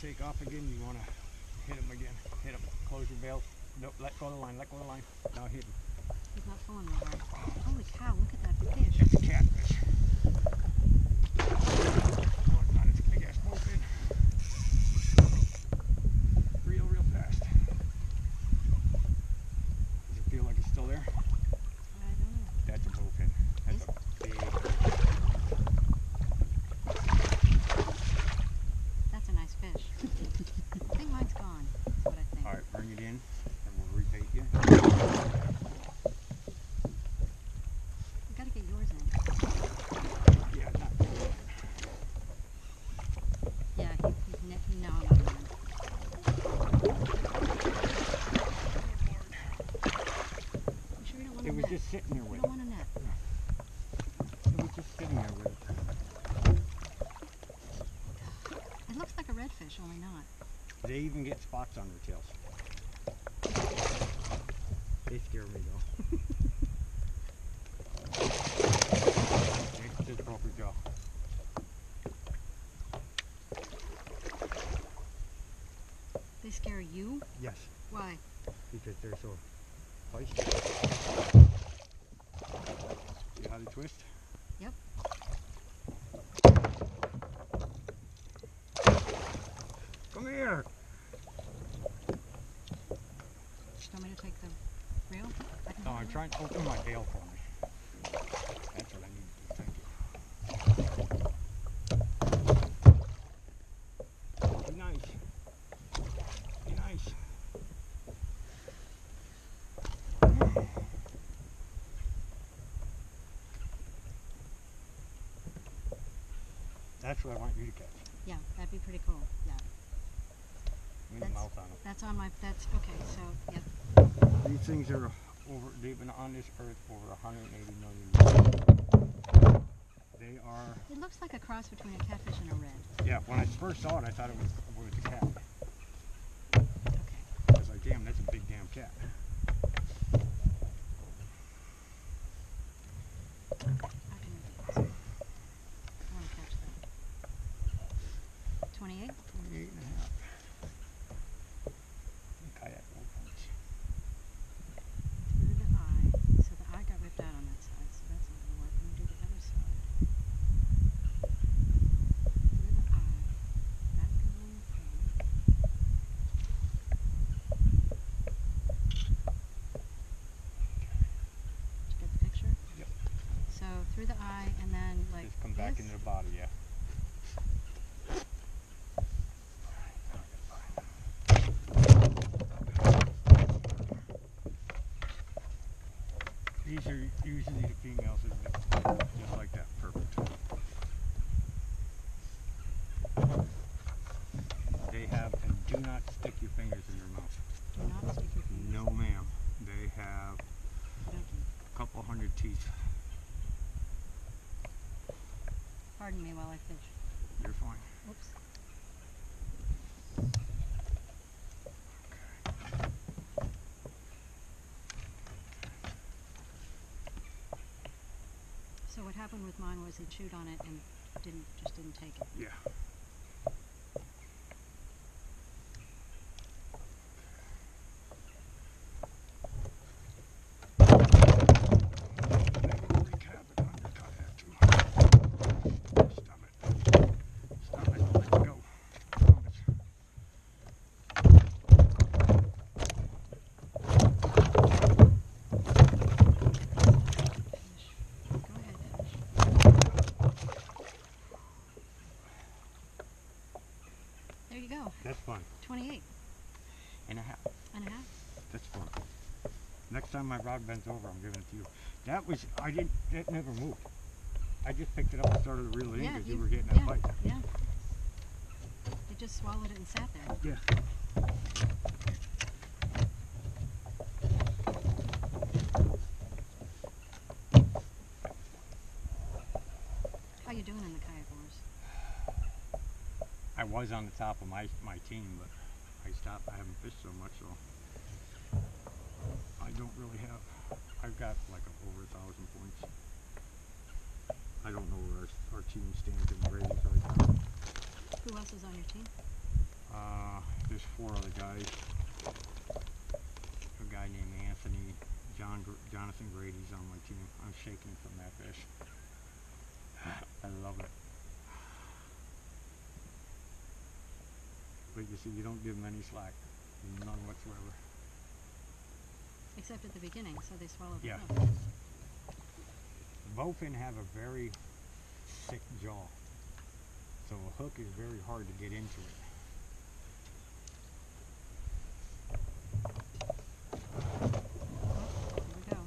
take off again, you want to hit him again. Hit him. Close your bails. No, let go of the line. Let go of the line. Now hit him. He's not pulling real. Holy cow, look at that fish. It's a catfish. No, it's not. It's a big ass bowfin. Real, real fast. Does it feel like it's still there? I don't know. That's a bowfin. That's Is a big. That's a nice fish. I think mine's gone. That's what I think. All right, bring it in, and we'll rebait you. We gotta get yours in. Yeah, not Yeah, he, he's ne- he, no, I'm not in. You sure you don't want It a was net? Just sitting there with it. want a net. It was just sitting there with it. It looks like a redfish, only not. They even get spots on their tails. They scare me though. They just broke her jaw. They scare you? Yes, Why? because they're so feisty. How twist? Yep. Come here. Do you want me to take the? I no, I'm trying to open my bail for me. That's what I need to do. Thank you. Be nice. Be nice. That's what I want you to catch. Yeah, that'd be pretty cool. Yeah, With That's- mouth on them. that's on my, that's, okay, so, yep. These things are over, they've been on this earth for over 180 million years. They are, It looks like a cross between a catfish and a red. yeah, when I first saw it, I thought it was, it was a cat. Okay. I was like, damn, that's a big damn cat. I can do this. I want to catch that. 28? 28 and a half. Kayak will punch. Through the eye. So the eye got ripped out on that side, so that's not gonna work. I'm gonna do the other side. Through the eye. Back along the thing. Did you get the picture? Yep. So through the eye and then like Just come back this? into the body, yeah. These are usually the females, isn't it? Just like that, perfect. They have, and do not stick your fingers in their mouth. Do not stick your fingers. No ma'am. They have a couple hundred teeth. Pardon me while I fish. You're fine. Oops. So what happened with mine was he chewed on it and didn't just didn't take it. Yeah. Stop it. Stop it. Let it go. Promise. Fish. Go ahead, fish. There you go. That's fun. 28 And a half. and a half. That's fun. Next time my rod bends over, I'm giving it to you. That was, I didn't, that never moved. I just picked it up and started to reel it in because you you- were getting that yeah, bite. Yeah. It just swallowed it and sat there. Yeah. How you doing in the kayak wars? I was on the top of my, my team, but I stopped. I haven't fished so much, so I don't really have. Got like over a thousand points. I don't know where our, our team stands in the ratings right now. Who else is on your team? Uh, there's four other guys. A guy named Anthony, John, Gr- Jonathan Grady's on my team. I'm shaking from that fish. I love it. But you see, you don't give them any slack, none whatsoever. Except at the beginning, so they swallow the Yeah. hook. Bowfin have a very thick jaw, so a hook is very hard to get into it. Here we go.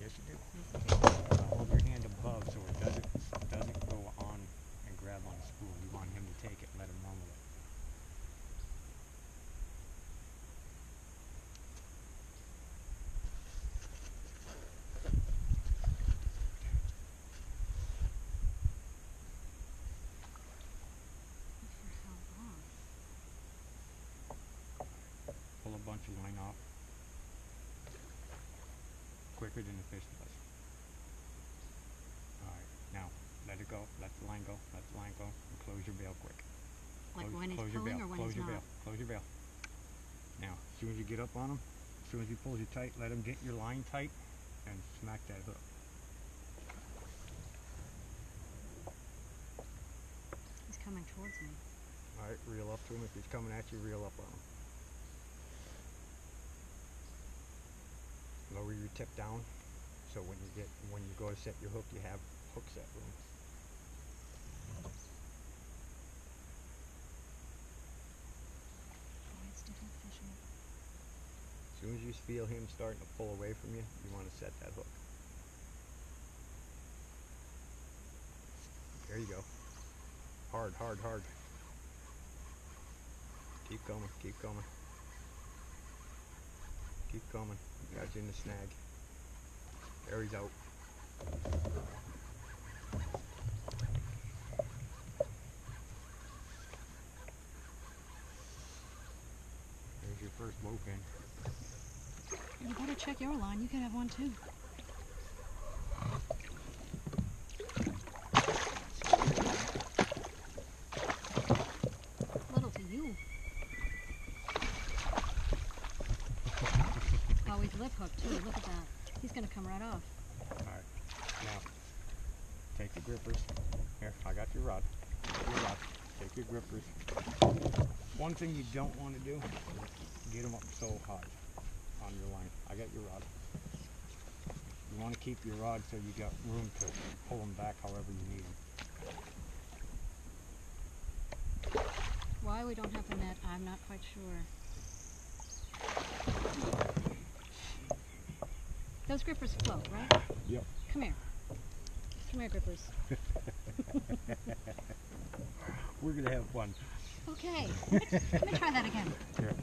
Yes, you do. Yes, it is. Hold your hand above so it doesn't doesn't go on and grab on the spool. You want him to take it and let him run with it. For how long? Pull a bunch of line off. Quicker than the fish does. Alright, now let it go, let the line go, let the line go, and close your bail quick. Like close, when close your pulling bail, or when close he's your not? bail, close your bail. Now, as soon as you get up on him, as soon as he pulls you tight, let him get your line tight and smack that hook. He's coming towards me. Alright, reel up to him. If he's coming at you, reel up on him. Lower your tip down so when you get when you go to set your hook you have hook set room. As soon as you feel him starting to pull away from you, you want to set that hook. There you go. Hard, hard, hard. Keep coming, keep coming. Keep coming. Got you in the snag. There he's out. There's your first bowfin. You better check your line. You can have one too. Little to you. oh, he's lip hooked too. Look at that. He's gonna come right off. Alright, now take the grippers. Here, I got your rod. Your rod. Take your grippers. One thing you don't want to do is get them up so high on your line. I got your rod. You want to keep your rod so you got room to pull them back however you need them. Why we don't have the net, I'm not quite sure. Those grippers float, right? Yep. Come here. Come here, grippers. We're gonna have fun. Okay. Let me, let me try that again. Here.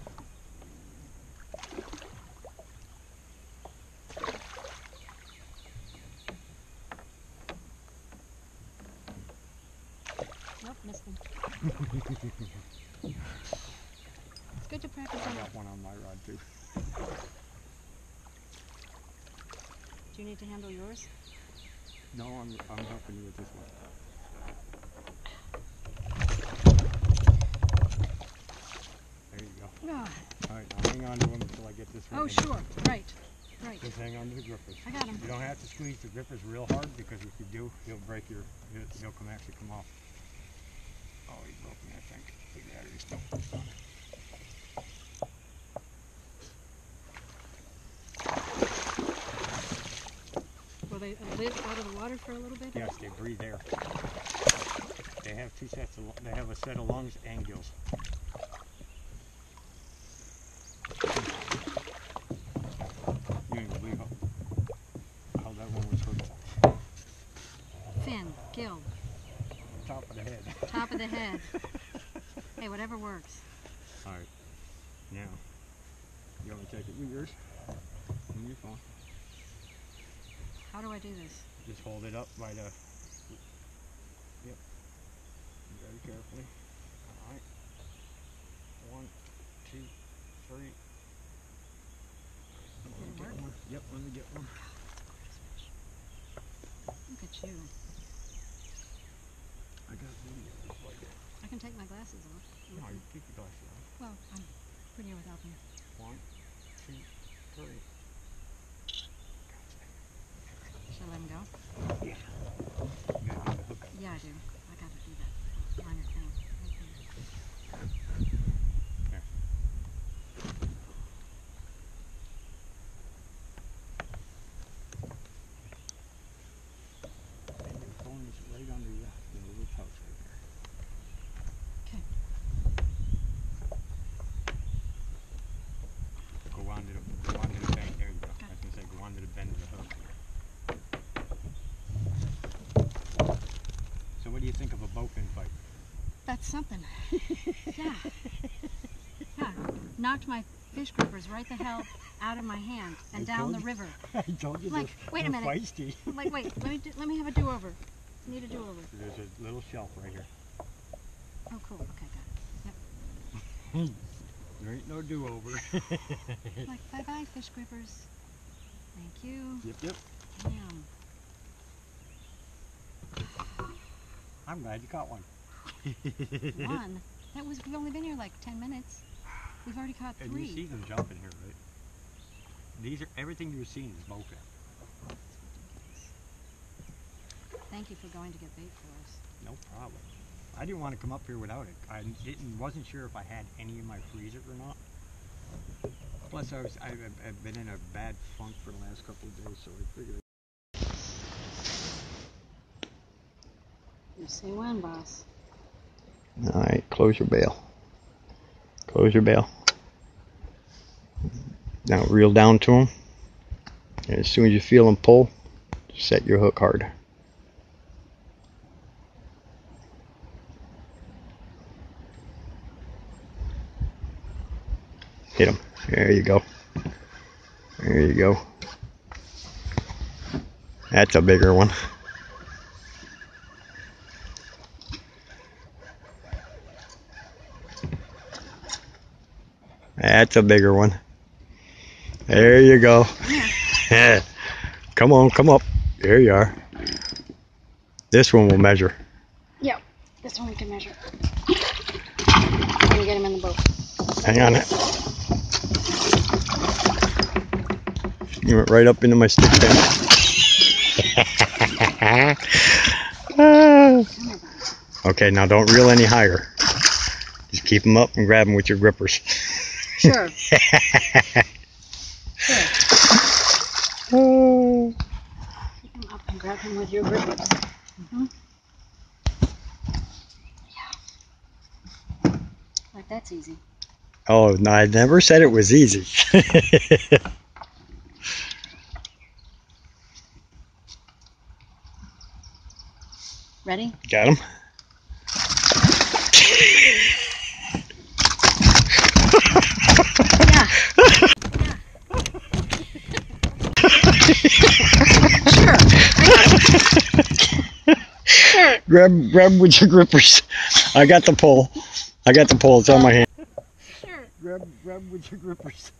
Nope, missed them. It's good to practice I on. got one on my rod too. Do you need to handle yours? No, I'm I'm helping you with this one. There you go. Ah, Alright, now hang on to them until I get this Oh, sure. Right. Right. Just hang on to the grippers. I got him. You don't have to squeeze the grippers real hard because if you do, he'll break your, he'll, he'll come actually come off. Oh, he's broken that thing. Look at that, he's still on it. Will they live out of the water for a little bit? Yes, they breathe air. They have two sets of, they have a set of lungs and gills. You ain't gonna believe how, how that one was hooked. Gill, Top of the head. top of the head. hey, whatever works. Alright, now, you want me to take it with yours? On your phone. How do I do this? Just hold it up by the. Yep. Very carefully. Alright. One, two, three. Let me get one. Yep, let me get one. Look at you. I got video. I can take my glasses off. No, you keep your glasses on. Well, I'm prettier without them. One, two, three. Shall I let him go? You gotta get the hook. Yeah, I do. I gotta do that. Minor thing. Okay. And your phone is right under the, the little pouch right there. Okay. Go on to the, go on to the bend. There you go. I was gonna say, go on to the bend of the hook. So what do you think of a bowfin fight? That's something. yeah. Yeah. Knocked my fish grippers right the hell out of my hand and I down the river. I told you Like, wait a minute. feisty. I'm like, wait, let me do, let me have a do-over. Need a do-over. There's a little shelf right here. Oh, cool. Okay, got it. Yep. There ain't no do-over. Like, bye-bye, fish grippers. Thank you. yep, yep. Damn. I'm glad you caught one. One. That was. We've only been here like ten minutes. We've already caught three. And three. you see them jumping here, right? These are everything you're seeing is bowfin. Thank you for going to get bait for us. No problem. I didn't want to come up here without it. I didn't, wasn't sure if I had any in my freezer or not. Plus, I was, I, I've, I've been in a bad funk for the last couple of days, so I figured. You say when, boss? All right, close your bail. Close your bail. Now reel down to them. And as soon as you feel them pull, set your hook hard. Hit them. There you go. There you go. That's a bigger one. That's a bigger one. There you go. come on, come up. There you are. This one will measure. Yep. This one we can measure. I'm gonna get him in the boat. Hang on. You went right up into my stick there. okay, now don't reel any higher. Just keep them up and grab them with your grippers. Sure. Oh. Pick him up and grab him with your grippers. hmm Yeah. Like that's easy. Oh, no, I never said it was easy. Ready? Got him? Yeah. Grab, grab with your grippers. I got the pole. I got the pole. It's on my hand. Sure. Grab, grab with your grippers.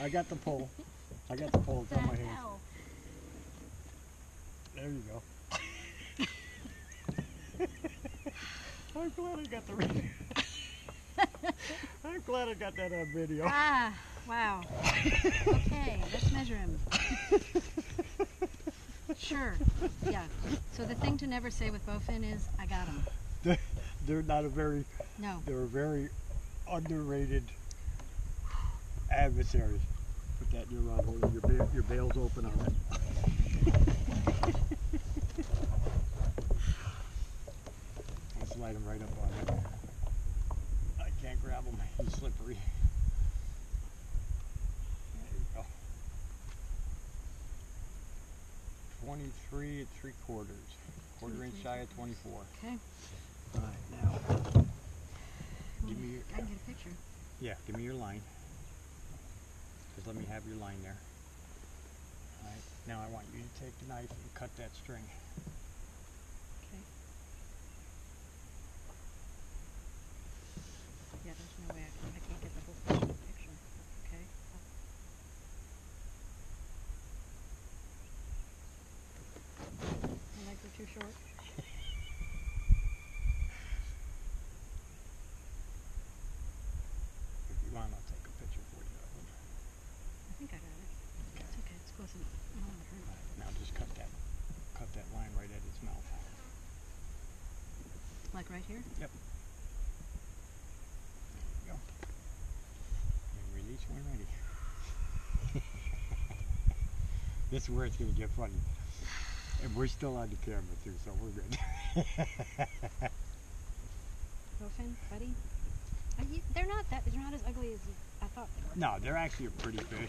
I got the pole. I got the pole. It's on my hand. There you go. I'm glad I got the. I'm glad I got that on video. Ah, wow. Okay, let's measure him. Sure. Yeah. So the thing to never say with bowfin is, I got him. They're not a very. No. They're a very underrated adversaries. Put that in your rod holder. Your ba- your bail's open on it. 23 and 3 quarters. Quarter inch shy of 24. Okay. All right, now. Give me mm, your, I can get a picture. Yeah, give me your line. Just let me have your line there. All right, now I want you to take the knife and cut that string. Like right here? Yep. There you go. And release when ready. this is where it's gonna get funny. And we're still on the camera too, so we're good. Bowfin, buddy? Are you, they're not that. They're not as ugly as I thought they were. no, they're actually a pretty fish.